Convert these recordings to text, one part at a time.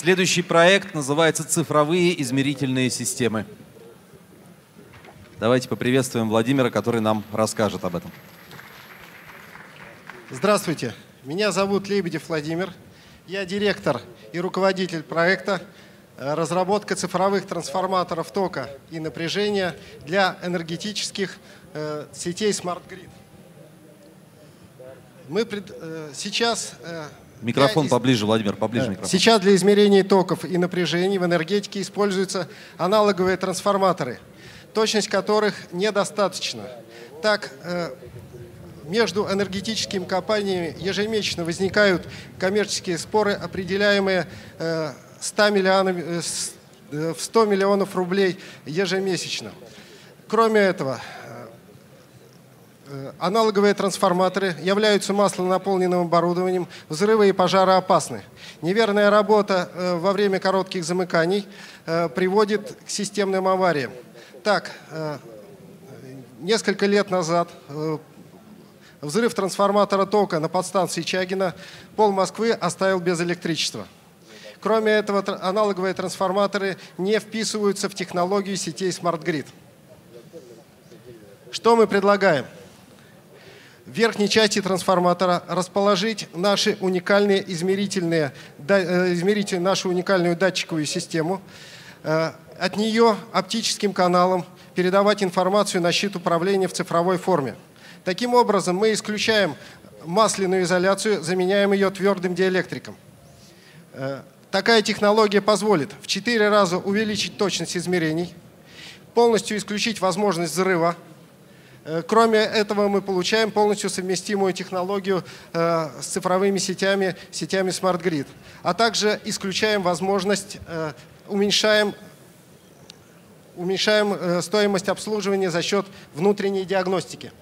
Следующий проект называется «Цифровые измерительные системы». Давайте поприветствуем Владимира, который нам расскажет об этом. Здравствуйте. Меня зовут Лебедев Владимир. Я директор и руководитель проекта э, разработка цифровых трансформаторов тока и напряжения для энергетических э, сетей Smart Grid. Мы пред, э, сейчас... Микрофон для, поближе, Владимир, поближе э, микрофон. Сейчас для измерения токов и напряжений в энергетике используются аналоговые трансформаторы, точность которых недостаточна. Так, э, между энергетическими компаниями ежемесячно возникают коммерческие споры, определяемые 100 э, миллионов, э, э, в 100 миллионов рублей ежемесячно. Кроме этого, аналоговые трансформаторы являются маслонаполненным оборудованием, взрывы и пожары опасны. Неверная работа во время коротких замыканий приводит к системным авариям. Так, несколько лет назад Взрыв трансформатора тока на подстанции Чагина пол Москвы оставил без электричества. Кроме этого, аналоговые трансформаторы не вписываются в технологию сетей Smart Grid. Что мы предлагаем? В верхней части трансформатора расположить наши уникальные измерительные, э, измеритель, нашу уникальную датчиковую систему. Э, от нее оптическим каналом передавать информацию на щит управления в цифровой форме – Таким образом, мы исключаем масляную изоляцию, заменяем ее твердым диэлектриком. Э, такая технология позволит в 4 раза увеличить точность измерений, полностью исключить возможность взрыва. Э, кроме этого, мы получаем полностью совместимую технологию э, с цифровыми сетями, сетями Smart Grid. А также исключаем возможность, уменьшаем, уменьшаем стоимость обслуживания за счет внутренней диагностики.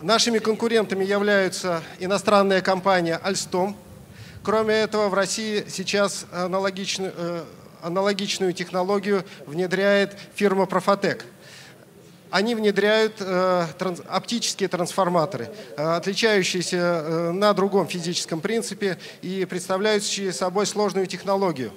Нашими конкурентами являются иностранная компания Alstom. Кроме этого, в России сейчас аналогичную, э, аналогичную технологию внедряет фирма Profotec. Они внедряют э, транс, оптические трансформаторы, э, отличающиеся э, на другом физическом принципе и представляющие собой сложную технологию.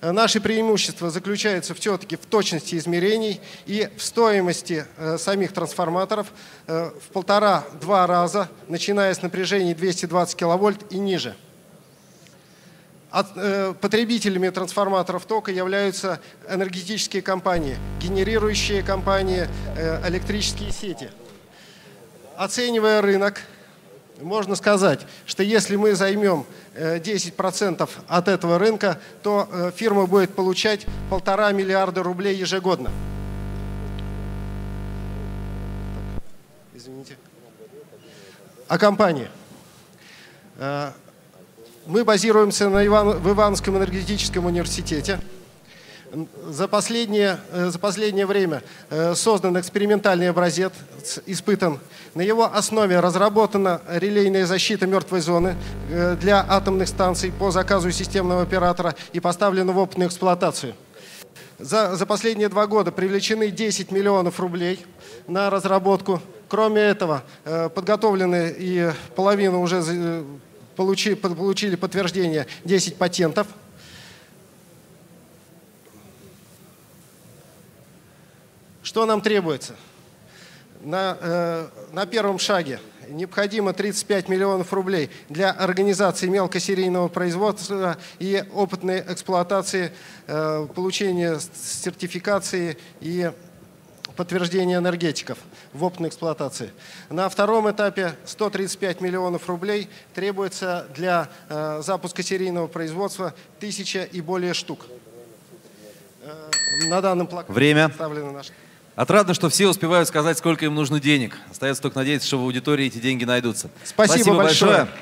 Э, Наши преимущества заключаются все-таки в точности измерений и в стоимости э, самих трансформаторов э, в полтора-два раза, начиная с напряжения 220 киловольт и ниже. Э, потребителями трансформаторов тока являются энергетические компании, генерирующие компании, э, электрические сети. Оценивая рынок, можно сказать, что если мы займем 10% э, от этого рынка, то фирма будет получать полтора миллиарда рублей ежегодно. Извините. О компании. Э, мы базируемся на Иван, в Ивановском энергетическом университете. За последнее, за последнее время создан экспериментальный образец, испытан на его основе разработана релейная защита мертвой зоны э, для атомных станций по заказу системного оператора и поставлена в опытную эксплуатацию. За, за последние два года привлечены 10 миллионов рублей на разработку. Кроме этого, э, подготовлены и половину уже э, получили, получили подтверждение 10 патентов. Что нам требуется? на, э, на первом шаге необходимо 35 миллионов рублей для организации мелкосерийного производства и опытной эксплуатации, э, получения сертификации и подтверждения энергетиков в опытной эксплуатации. На втором этапе 135 миллионов рублей требуется для э, запуска серийного производства тысяча и более штук. Э, на данном плакате Время. наши... Отрадно, что все успевают сказать, сколько им нужно денег. Остается только надеяться, что в аудитории эти деньги найдутся. Спасибо, Спасибо большое. большое.